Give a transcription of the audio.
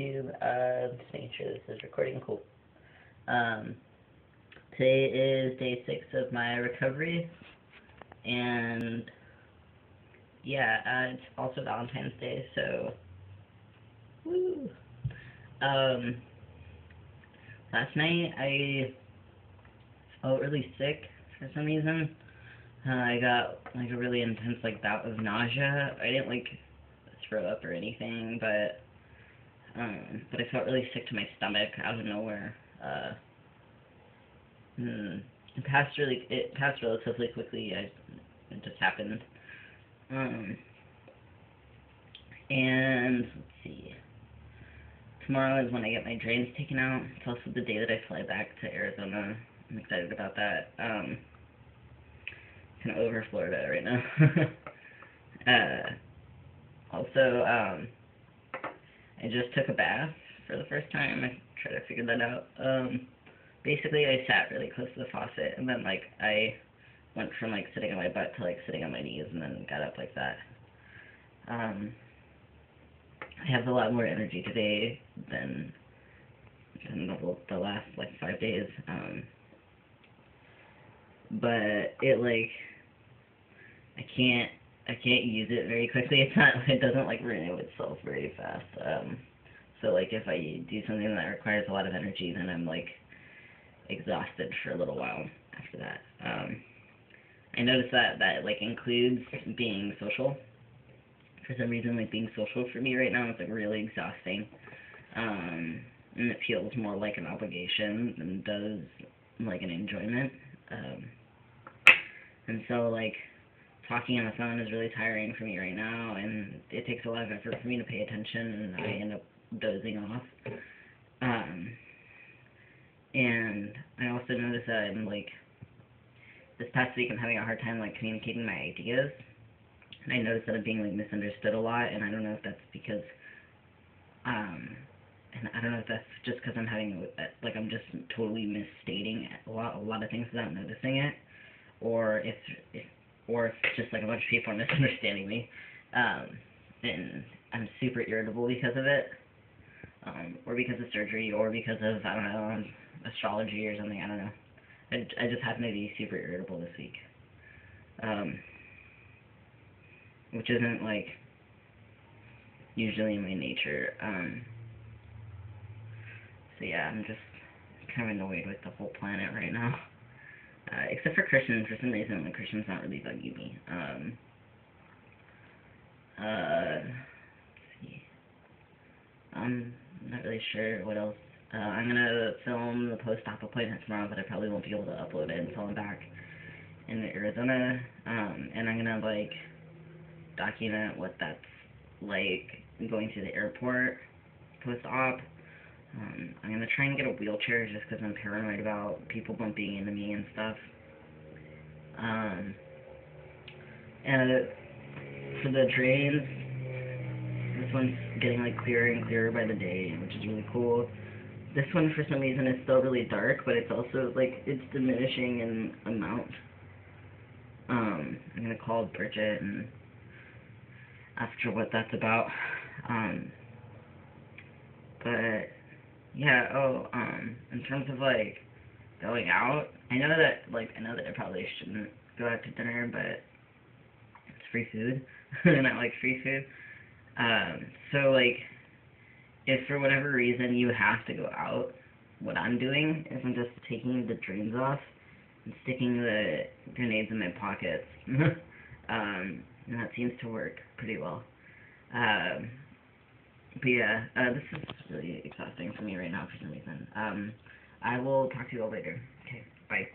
YouTube. Uh, just making sure this is recording. Cool. Um, today is day six of my recovery, and yeah, uh, it's also Valentine's Day, so woo. Um, last night I felt really sick for some reason. Uh, I got like a really intense like bout of nausea. I didn't like throw up or anything, but um, but I felt really sick to my stomach out of nowhere. Uh, hmm, it passed really, it passed relatively quickly. I, it just happened. Um, and let's see. Tomorrow is when I get my drains taken out. It's also the day that I fly back to Arizona. I'm excited about that. Um, kind of over Florida right now. uh, also, um, I just took a bath for the first time. I tried to figure that out. Um, basically, I sat really close to the faucet, and then like I went from like sitting on my butt to like sitting on my knees, and then got up like that. Um, I have a lot more energy today than than the, the last like five days. Um, but it like I can't I can't use it very quickly. It's not it doesn't like renew itself very fast. Um so like if I do something that requires a lot of energy then I'm like exhausted for a little while after that. Um I noticed that that like includes being social. For some reason like being social for me right now is like really exhausting. Um and it feels more like an obligation than does like an enjoyment. Um and so like talking on the phone is really tiring for me right now, and it takes a lot of effort for me to pay attention, and I end up dozing off. Um, and I also notice that I'm like, this past week I'm having a hard time like communicating my ideas, and I notice that I'm being like misunderstood a lot, and I don't know if that's because, um, and I don't know if that's just because I'm having like I'm just totally misstating a lot a lot of things without noticing it, or if if or if just like a bunch of people are misunderstanding me. Um, and I'm super irritable because of it, um, or because of surgery, or because of I don't know astrology or something. I don't know. I, I just happen to be super irritable this week, um, which isn't like usually in my nature. Um, so yeah, I'm just kind of annoyed with the whole planet right now. Except for Christians, for some reason, the Christian's not really bugging me. Um, uh, see. I'm not really sure what else. Uh, I'm gonna film the post-op appointment tomorrow, but I probably won't be able to upload it until I'm back in Arizona. Um, and I'm gonna, like, document what that's like going to the airport post-op. Um, I'm gonna try and get a wheelchair just because I'm paranoid about people bumping into me and stuff. Um, and for the drains, this one's getting like clearer and clearer by the day, which is really cool. This one, for some reason, is still really dark, but it's also like it's diminishing in amount. Um, I'm gonna call Bridget and ask her what that's about. Um, but yeah, oh, um, in terms of, like, going out, I know that, like, I know that I probably shouldn't go out to dinner, but it's free food, and I like free food. Um, so, like, if for whatever reason you have to go out, what I'm doing is I'm just taking the drains off and sticking the grenades in my pockets. um, and that seems to work pretty well. Um, but yeah, uh, this is really exhausting for me right now for some reason. Um, I will talk to you all later. Okay, bye.